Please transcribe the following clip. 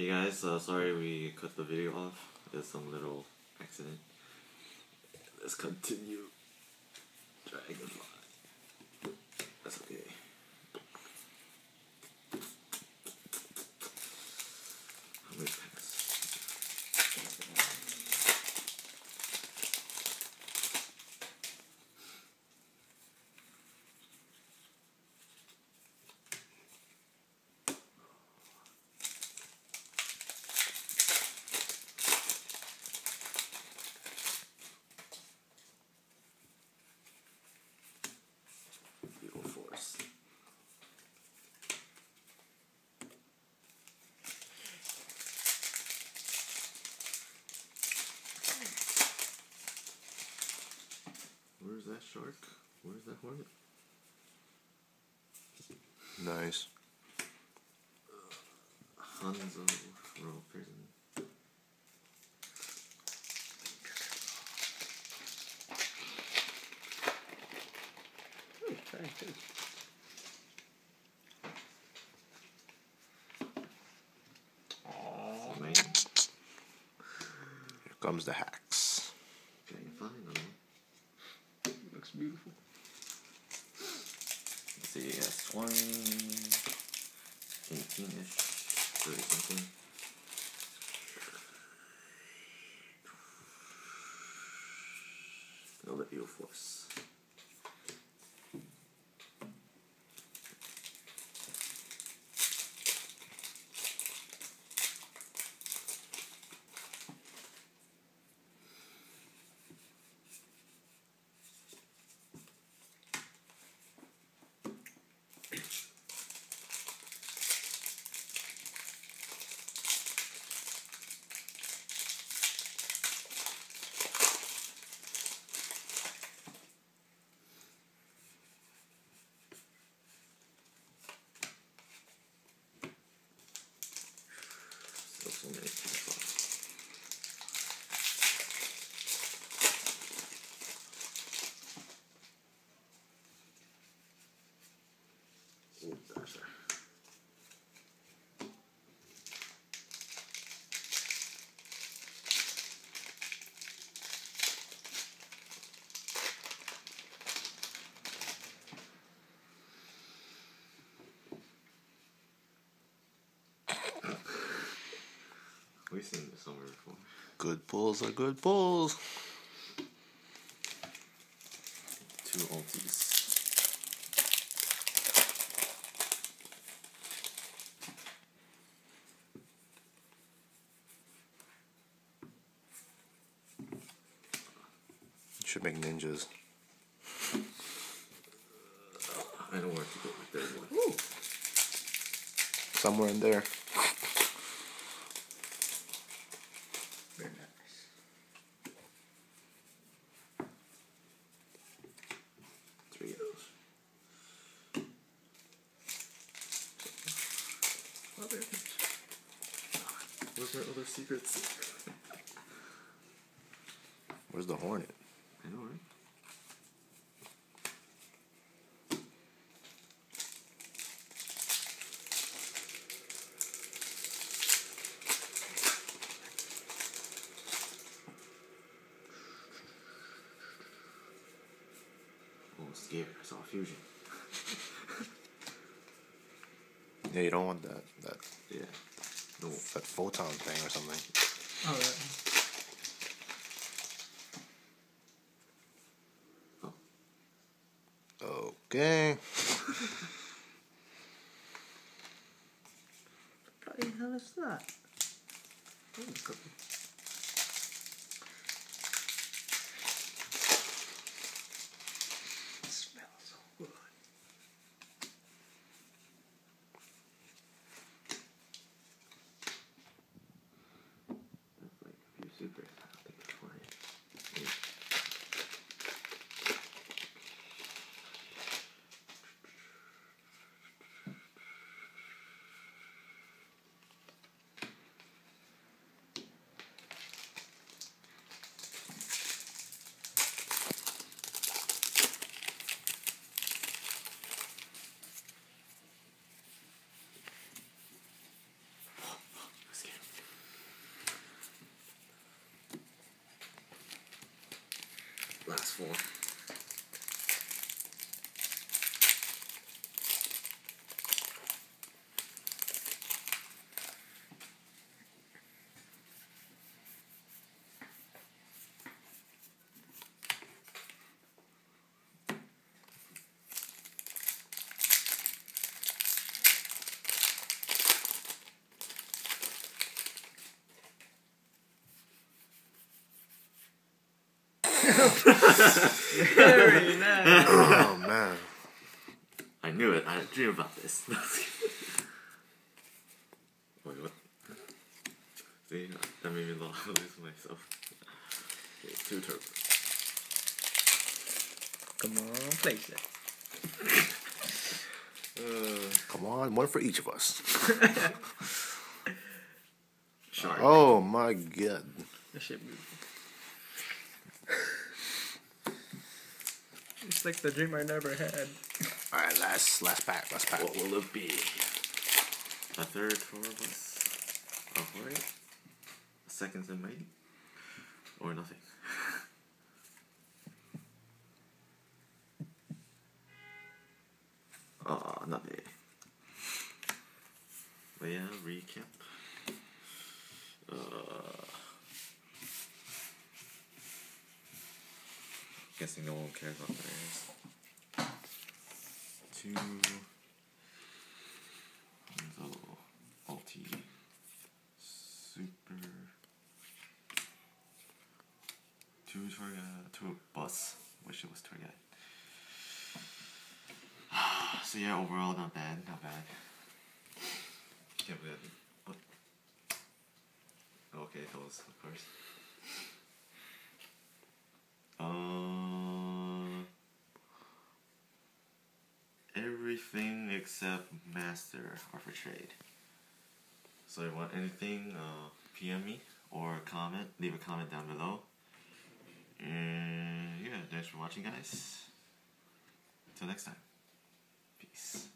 Hey guys, uh, sorry we cut the video off. There's some little accident. Let's continue. Dragonfly. That's okay. Shark? Where's that hornet? Nice. Hanzo Royal Prison. Oh man, Here comes the hacks. Beautiful. Let's see, yes, 20, 18 ish, We've seen this somewhere before. Good pulls are good pulls. Two ultis. Should make ninjas. I know where to go with third one. Somewhere in there. Very nice. Three of those. Oh, there it is. Where's my other secrets? Where's the hornet? I know, right? Oh, scared. I saw a fusion. Yeah, you don't want that that Yeah. No. that photon thing or something. Oh, that. Okay. What the hell is that? Oh, cool. It smells so good. That's like a few secrets. I don't think it's funny. four. Very nice. oh man. I knew it. I had a dream about this. Wait, what? See, that made me lo- lose myself. Okay, two turbo. Come on, place it. Uh, Come on, one for each of us. shark. Oh my god. That shit beautiful. It's like the dream I never had. Alright, last last pack, last pack. What will it be? A third tour bus? A Horde? Seconds in mighty? Or nothing? Aw, nothing. But yeah, recap. Uh, guessing no one cares about theirs. Two. Hanzo, ulti, super. Two guide, two bus. Wish it was guide. so yeah, overall not bad, not bad. Can't believe. What? Okay, those of course. Uh, everything except master are for trade. So if you want anything, uh, PM me or comment. Leave a comment down below. And yeah, thanks for watching, guys. Until next time. Peace.